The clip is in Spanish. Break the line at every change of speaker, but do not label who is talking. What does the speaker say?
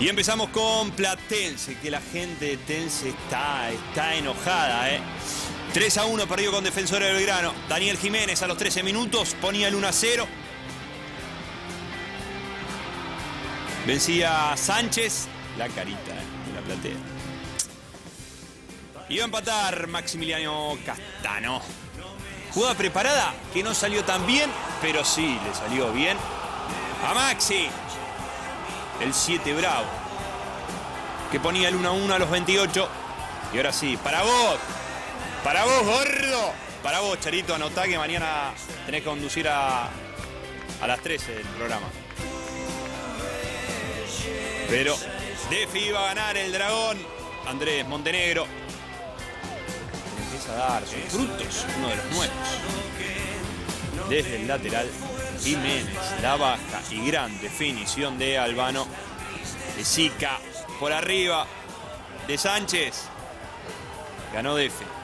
Y empezamos con Platense, que la gente de Tense está, está enojada, ¿eh? 3 a 1 perdió con Defensor de Belgrano. Daniel Jiménez a los 13 minutos ponía el 1 a 0. Vencía Sánchez, la carita ¿eh? de la platea. Iba a empatar Maximiliano Castano. Jugada preparada que no salió tan bien, pero sí le salió bien a Maxi. El 7 Bravo. Que ponía el 1 a 1 a los 28. Y ahora sí, para vos. Para vos, gordo. Para vos, Charito, anotá que mañana tenés que conducir a, a las 13 el programa. Pero Defi iba a ganar el dragón. Andrés Montenegro. Empieza a dar sus frutos, uno de los nuevos. Desde el lateral, Jiménez, la baja y gran definición de Albano. De Sica por arriba de Sánchez. Ganó Defe.